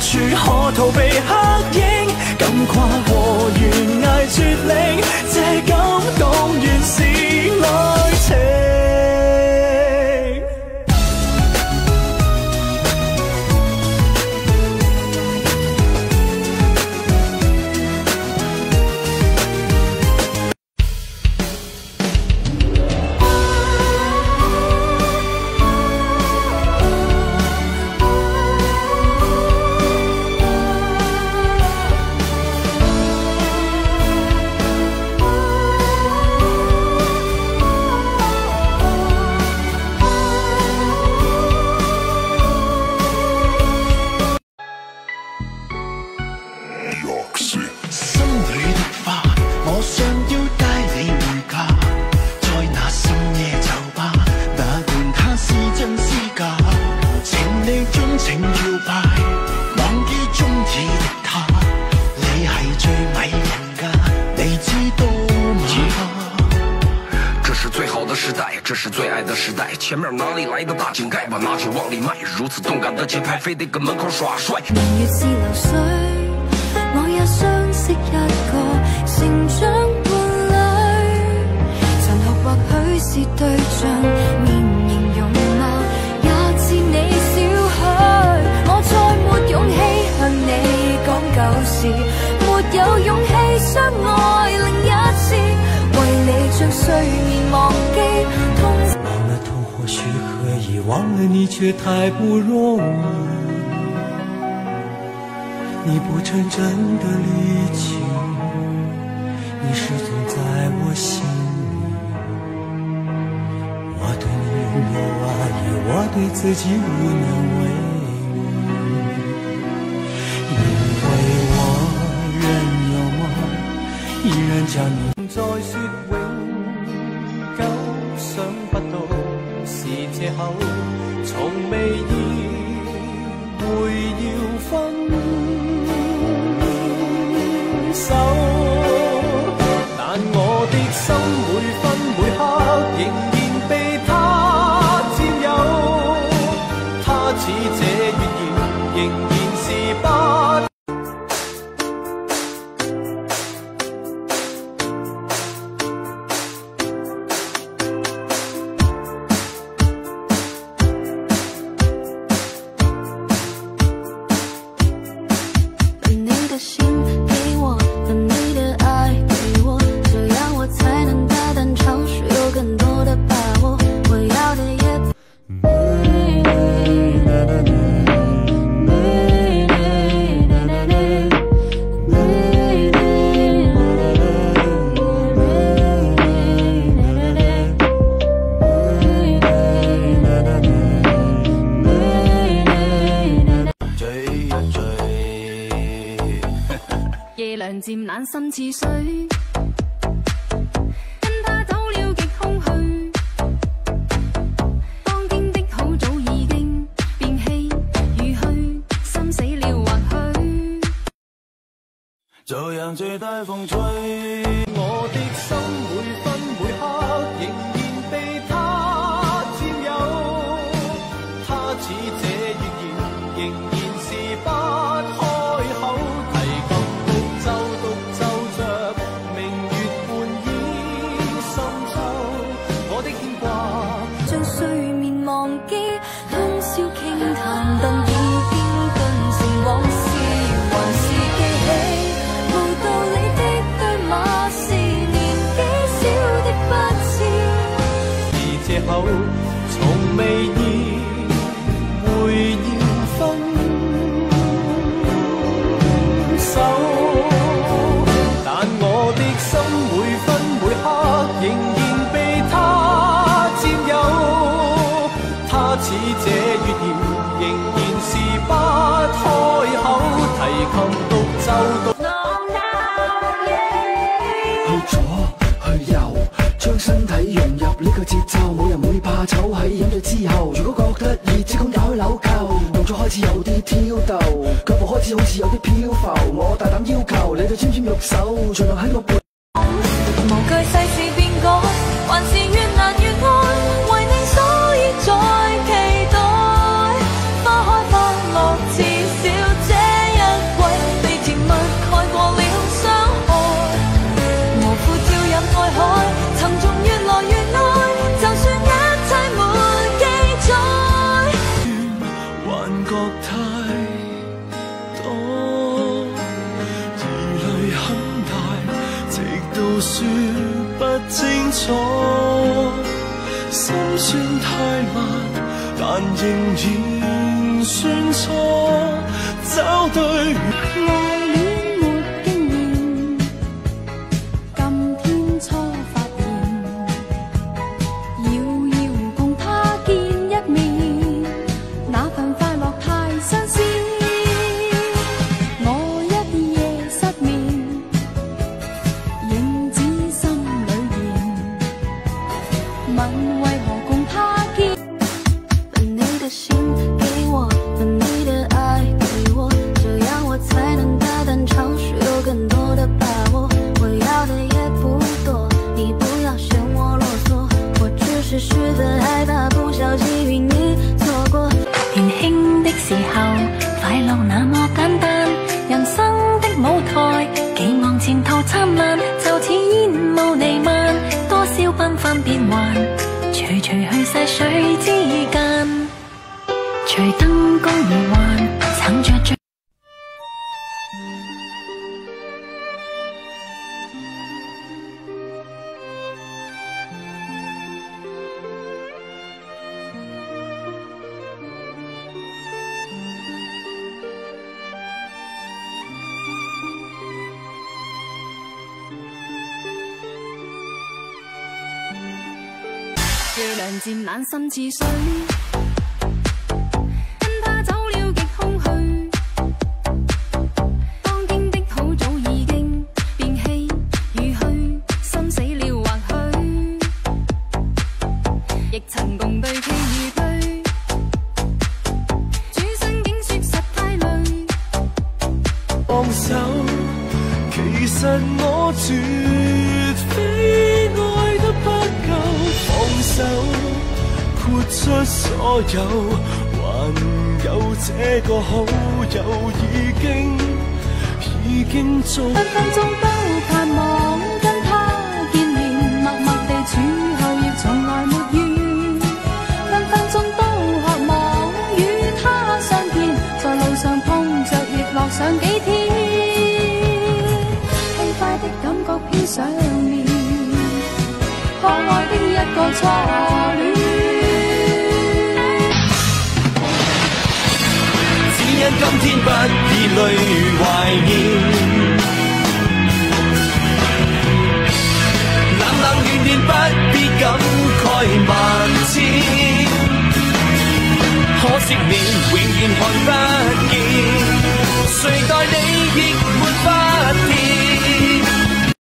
去，可逃避。最好的时代，这是最爱的时代。前面哪里来的大井盖？我拿起往里迈。如此动感的节拍，非得搁门口耍帅。明月似流水，我也相识一个成长伴侣。残酷或许是对象。忘了痛，或许可以；忘了你，却太不容易。你不曾真的离去，你始终在我心里。我对你仍有爱意，我对自己无能为力。因为我仍有梦，依然将你。从未意会要分手，但我的心每分每刻仍然被他占有。他似这月儿，仍。心。渐冷心似水，跟他走了极空虚。当天的好早已经变弃，如去心死了或许，就让这大风吹我的心。从未意会要分手，但我的心每分每刻仍然被他占有。他似这月音，仍然是不开口，提琴独奏独。下酒喺饮醉之后，如果觉得热，即管打开纽扣，动作开始有啲挑逗，脚步开始好似有啲飘浮。我大胆要求，你对尖尖玉手，尽量喺我。说不清楚，心算太慢，但仍然算错，找对。幻，徐徐去逝水之间，随灯光而幻，撑着。月亮渐冷，心似水。跟他走了，极空虚。当天的好早已经变弃与虚，心死了或许。亦曾共对天一对，转身竟说实太累。放手，其实我绝。豁出所有，有还这个好友已已经经分分钟都盼望跟他见面，默默地处亦从来没怨。分分钟都渴望与他相见，在路上碰着亦乐上几天，轻快的感觉飘上天。只因今天不必泪怀念。